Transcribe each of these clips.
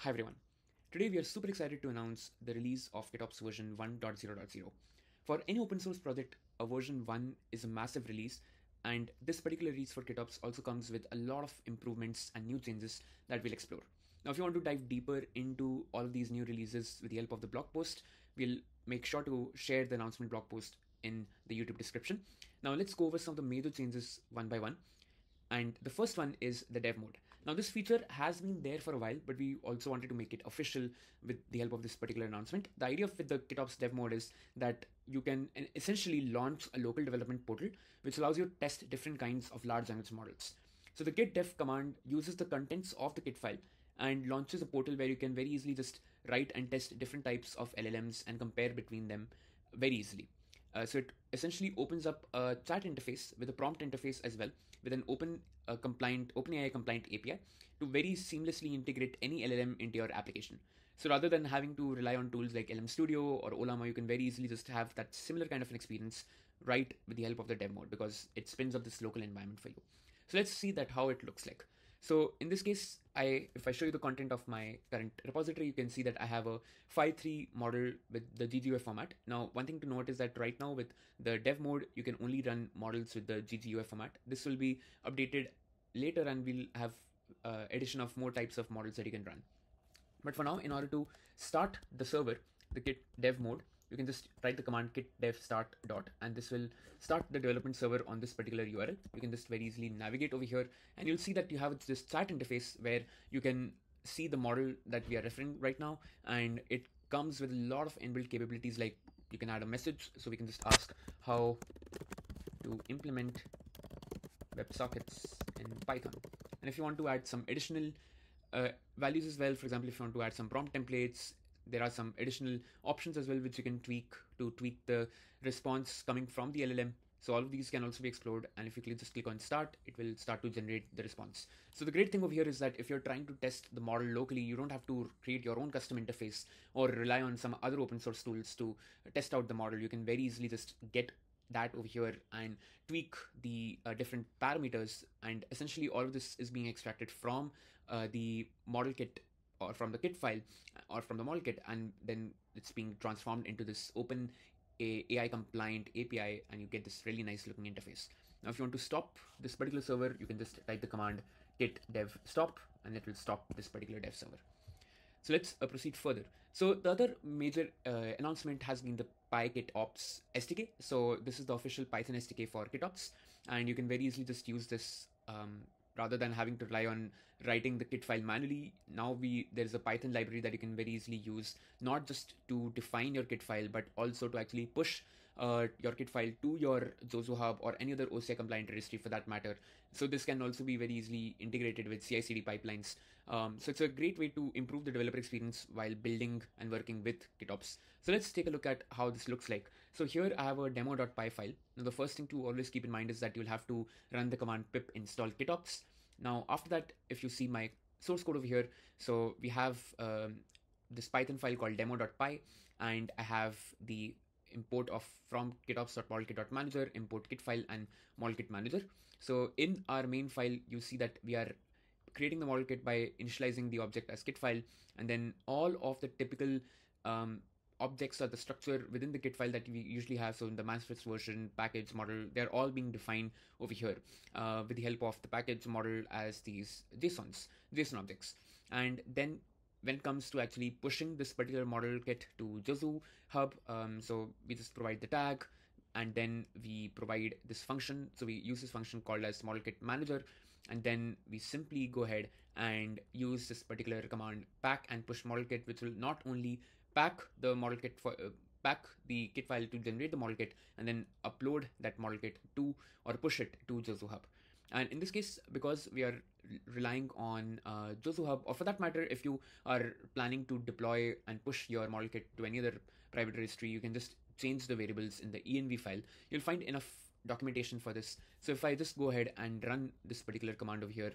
Hi everyone. Today we are super excited to announce the release of KitOps version 1.0.0. For any open source project, a version 1 is a massive release and this particular release for KitOps also comes with a lot of improvements and new changes that we'll explore. Now if you want to dive deeper into all of these new releases with the help of the blog post, we'll make sure to share the announcement blog post in the YouTube description. Now let's go over some of the major changes one by one. And the first one is the dev mode. Now this feature has been there for a while, but we also wanted to make it official with the help of this particular announcement. The idea with the KitOps dev mode is that you can essentially launch a local development portal, which allows you to test different kinds of large language models. So the kit dev command uses the contents of the Kitfile and launches a portal where you can very easily just write and test different types of LLMs and compare between them very easily. Uh, so it essentially opens up a chat interface with a prompt interface as well, with an open uh, compliant OpenAI compliant API to very seamlessly integrate any LLM into your application. So rather than having to rely on tools like LM Studio or Ollama, you can very easily just have that similar kind of an experience right with the help of the dev mode because it spins up this local environment for you. So let's see that how it looks like. So in this case, I if I show you the content of my current repository, you can see that I have a 5.3 model with the GGUF format. Now, one thing to note is that right now with the dev mode, you can only run models with the GGUF format. This will be updated later and we'll have uh, addition of more types of models that you can run. But for now, in order to start the server, the kit dev mode, you can just write the command kit dev start dot and this will start the development server on this particular URL. You can just very easily navigate over here and you'll see that you have this chat interface where you can see the model that we are referring right now and it comes with a lot of inbuilt capabilities like you can add a message so we can just ask how to implement WebSockets in Python. And if you want to add some additional uh, values as well, for example, if you want to add some prompt templates, there are some additional options as well which you can tweak to tweak the response coming from the LLM. So all of these can also be explored and if you just click on start, it will start to generate the response. So the great thing over here is that if you're trying to test the model locally, you don't have to create your own custom interface or rely on some other open source tools to test out the model. You can very easily just get that over here and tweak the uh, different parameters and essentially all of this is being extracted from uh, the model kit or from the kit file or from the model kit and then it's being transformed into this open AI compliant API and you get this really nice looking interface. Now if you want to stop this particular server you can just type the command kit dev stop and it will stop this particular dev server. So let's uh, proceed further. So the other major uh, announcement has been the PyKitOps SDK. So this is the official Python SDK for KitOps, and you can very easily just use this um, rather than having to rely on writing the kit file manually. Now we there's a Python library that you can very easily use, not just to define your kit file, but also to actually push uh, your kit file to your Jozu Hub or any other OCI compliant registry for that matter. So this can also be very easily integrated with CI/CD pipelines. Um, so it's a great way to improve the developer experience while building and working with KitOps. So let's take a look at how this looks like. So here I have a demo.py file. Now the first thing to always keep in mind is that you'll have to run the command pip install KitOps. Now after that, if you see my source code over here, so we have um, this Python file called demo.py and I have the import of from kitops.modelkit.manager, import kit file and modelkit manager. So in our main file, you see that we are creating the model kit by initializing the object as kit file and then all of the typical um, objects or the structure within the kit file that we usually have. So in the manifest version package model they're all being defined over here uh, with the help of the package model as these JSONs JSON objects. And then when it comes to actually pushing this particular model kit to Jozu hub um, so we just provide the tag and then we provide this function. So we use this function called as model kit manager and then we simply go ahead and use this particular command pack and push model kit which will not only pack the model kit for uh, pack the kit file to generate the model kit and then upload that model kit to or push it to Jozu Hub. And in this case, because we are relying on uh, Jozu Hub, or for that matter, if you are planning to deploy and push your model kit to any other private registry, you can just change the variables in the env file. You'll find enough documentation for this. So if I just go ahead and run this particular command over here,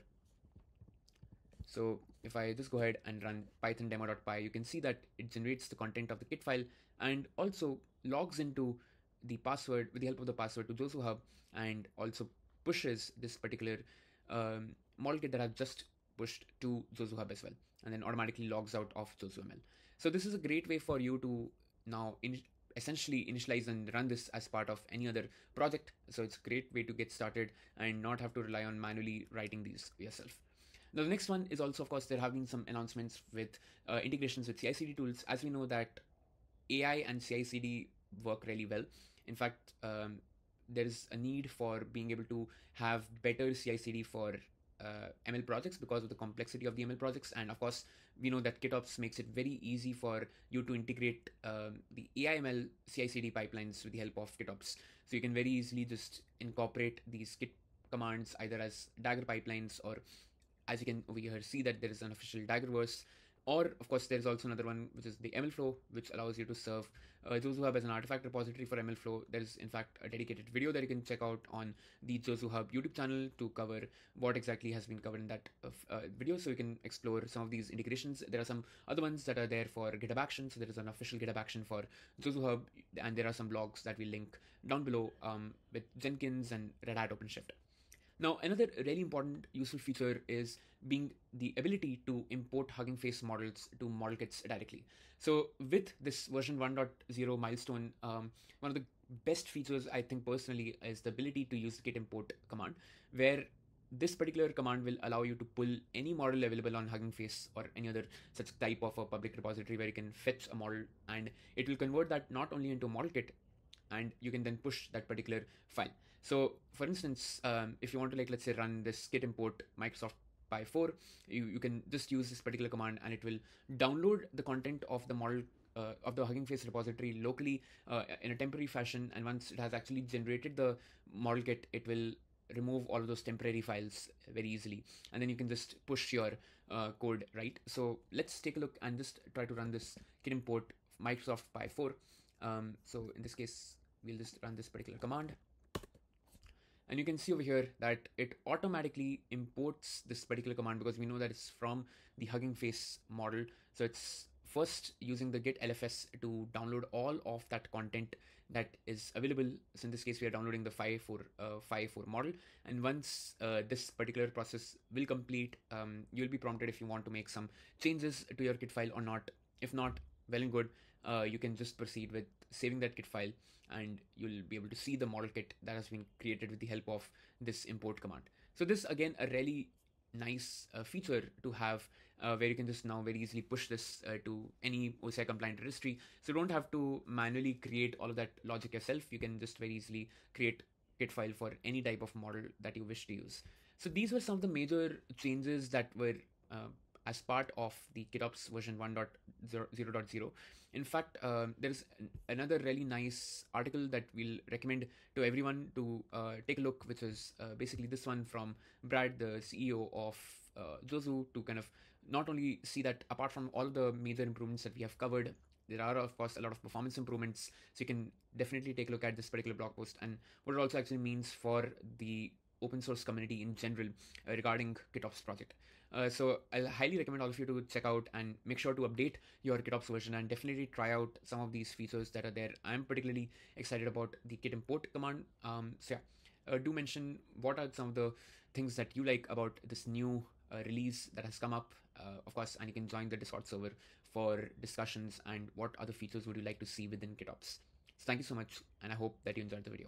so if I just go ahead and run python demo.py, you can see that it generates the content of the kit file and also logs into the password with the help of the password to Jozu Hub and also pushes this particular um, model kit that I've just pushed to Jozu Hub as well, and then automatically logs out of JozuML. So this is a great way for you to now in, essentially initialize and run this as part of any other project. So it's a great way to get started and not have to rely on manually writing these yourself. Now, the next one is also, of course, there have been some announcements with uh, integrations with CI/CD tools. As we know that AI and CI/CD work really well. In fact, um, there is a need for being able to have better CI/CD for uh, ML projects because of the complexity of the ML projects. And of course, we know that KitOps makes it very easy for you to integrate um, the AIML CI/CD pipelines with the help of KitOps. So you can very easily just incorporate these Kit commands either as Dagger pipelines or as you can over here see that there is an official Daggerverse or of course there's also another one which is the MLflow which allows you to serve uh, Jozu Hub as an artifact repository for MLflow. There's in fact a dedicated video that you can check out on the Jozu Hub YouTube channel to cover what exactly has been covered in that uh, uh, video so you can explore some of these integrations. There are some other ones that are there for GitHub Action. So there is an official GitHub Action for Jozu Hub and there are some blogs that we link down below um, with Jenkins and Red Hat OpenShift. Now, another really important useful feature is being the ability to import Hugging Face models to model kits directly. So with this version 1.0 milestone, um, one of the best features I think personally is the ability to use the kit import command, where this particular command will allow you to pull any model available on Hugging Face or any other such type of a public repository where you can fetch a model and it will convert that not only into a model kit and you can then push that particular file. So for instance, um, if you want to like, let's say run this kit import Microsoft Phi 4, you, you can just use this particular command and it will download the content of the model uh, of the Hugging Face repository locally uh, in a temporary fashion. And once it has actually generated the model kit, it will remove all of those temporary files very easily. And then you can just push your uh, code, right? So let's take a look and just try to run this kit import Microsoft Phi 4. Um, so in this case, we'll just run this particular command and you can see over here that it automatically imports this particular command because we know that it's from the Hugging Face model. So it's first using the git lfs to download all of that content that is available. So in this case, we are downloading the 5.4 uh, 5.4 model. And once uh, this particular process will complete, um, you'll be prompted if you want to make some changes to your Kitfile or not. If not, well and good. Uh, you can just proceed with saving that Kitfile and you'll be able to see the model kit that has been created with the help of this import command. So this again a really nice uh, feature to have uh, where you can just now very easily push this uh, to any OCI compliant registry. So you don't have to manually create all of that logic yourself. You can just very easily create Kitfile for any type of model that you wish to use. So these were some of the major changes that were uh, as part of the KitOps version 1.0.0. In fact, uh, there's another really nice article that we'll recommend to everyone to uh, take a look, which is uh, basically this one from Brad, the CEO of uh, Jozu, to kind of not only see that apart from all the major improvements that we have covered, there are of course a lot of performance improvements so you can definitely take a look at this particular blog post and what it also actually means for the open source community in general uh, regarding KitOps project. Uh, so I'll highly recommend all of you to check out and make sure to update your KitOps version and definitely try out some of these features that are there. I'm particularly excited about the kit import command. Um, so yeah, uh, do mention what are some of the things that you like about this new uh, release that has come up, uh, of course, and you can join the Discord server for discussions and what other features would you like to see within KitOps. So thank you so much, and I hope that you enjoyed the video.